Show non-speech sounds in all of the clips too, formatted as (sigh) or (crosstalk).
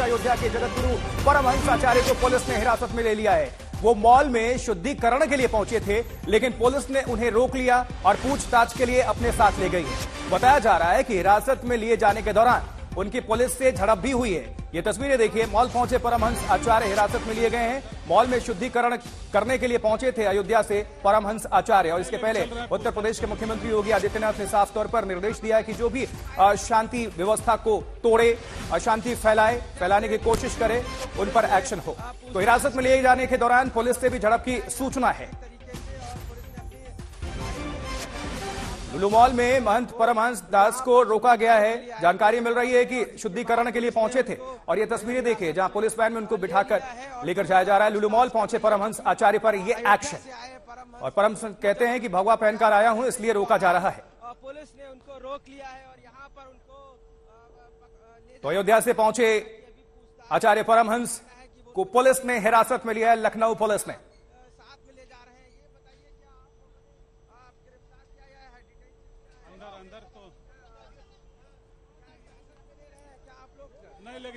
पहुँचे अयोध्या के जगत गुरु परमहंसाचार्य को पुलिस ने हिरासत में ले लिया है। वो मॉल में शुद्धिकरण के लिए पहुँचे थे, लेकिन पुलिस ने उन्हें रोक लिया और पूछताछ के लिए अपने साथ ले गई। बताया जा रहा है कि हिरासत में लिए जाने के दौरान उनकी पुलिस से झड़प भी हुई है। ये तस्वीरें देखिए मॉल पहुँचे परमहंस आचार्य हिरासत में लिए गए हैं। मॉल में शुद्धिकरण करने के लिए पहुँचे थे अयोध्या से परमहंस आचार्य। और इसके पहले उत्तर प्रदेश के मुख्यमंत्री योगी आदित्यनाथ ने साफ़ तौर पर निर्देश दिया है कि जो भी शांति व्यवस्था को तोड़े अशांति फैलाए फैलाने की कोशिश करे उन पर एक्शन हो। तो हिरासत में लिए जाने के दौरान पुलिस से भी झड़प की सूचना है। लुलु मॉल में महंत परमहंस दास को रोका गया है। जानकारी मिल रही है कि शुद्धिकरण के लिए पहुँचे थे और ये तस्वीरें देखिए जहाँ पुलिस वैन में उनको बिठाकर लेकर जाया जा रहा है। लुलु मॉल पहुँचे परमहंस आचार्य पर ये एक्शन। और परमहंस कहते हैं कि भगवा पहनकर आया हूँ इसलिए रोका जा रहा है। पुलिस ने उनको रोक लिया है और यहाँ पर उनको तो अयोध्या से पहुँचे आचार्य परमहंस को पुलिस ने हिरासत में लिया है लखनऊ पुलिस ने साथ में ले जा रहे हैं ये बताइए क्या आप आप गिरफ़्तार किया गया है डिटेन अंदर तो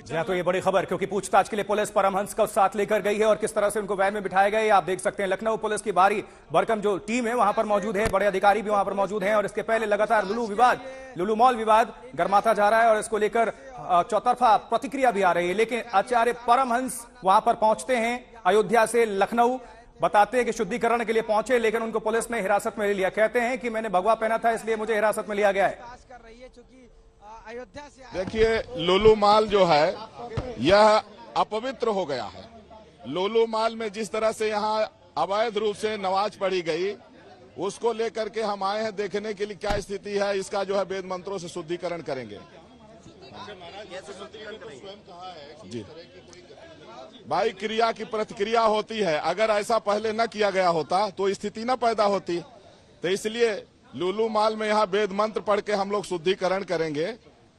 जी तो ये बड़ी खबर क्योंकि पूछताछ के लिए पुलिस परमहंस को साथ लेकर गई है और किस तरह से उनको वैन में बिठाया गया आप देख सकते हैं। लखनऊ पुलिस की भारी भरकम जो टीम है वहाँ पर मौजूद है बड़े अधिकारी भी वहाँ पर मौजूद हैं और इसके पहले लगातार लुलू विवाद लुलू मॉल विवाद गर्माता जा रहा है और इसको लेकर चौतरफा प्रतिक्रिया भी आ रही है। लेकिन आचार्य परमहंस वहाँ पर पहुँचते हैं अयोध्या से लखनऊ बताते हैं कि शुद्धिकरण के लिए पहुँचे लेकिन उनको पुलिस ने हिरासत में ले लिया। कहते हैं कि मैंने भगवा पहना था इसलिए मुझे हिरासत में लिया गया है। अयोध्या से देखिए लोलू माल जो है यह अपवित्र हो गया है। लोलू माल में जिस तरह से यहाँ अवैध रूप से नमाज़ पढ़ी गई उसको लेकर के हम आए हैं देखने के लिए क्या स्थिति है इसका जो है वेद मंत्रों से शुद्धिकरण करेंगे। जी। भाई क्रिया की प्रतिक्रिया होती है। अगर ऐसा पहले न किया गया होता तो स्थिति न पैदा होती। तो इसलिए लुलू माल में यहाँ वेद मंत्र पढ़ के हम लोग शुद्धिकरण करेंगे।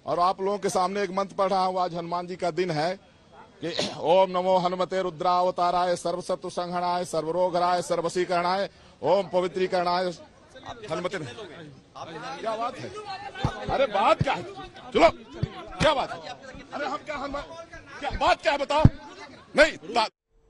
और आप लोगों के सामने एक मंत्र पढ़ रहा हूँ आज हनुमान जी का दिन है कि (clears throat) ओम नमो हनुमते रुद्रावताराय सर्वसत्व संहणाय सर्वरोगराय सर्वसीकरणाय ओम पवित्रीकरणाय हनुमते क्या बात है? अरे बात क्या है? चलो क्या बात है? अरे हम क्या हम क्या बात क्या है बताओ? नहीं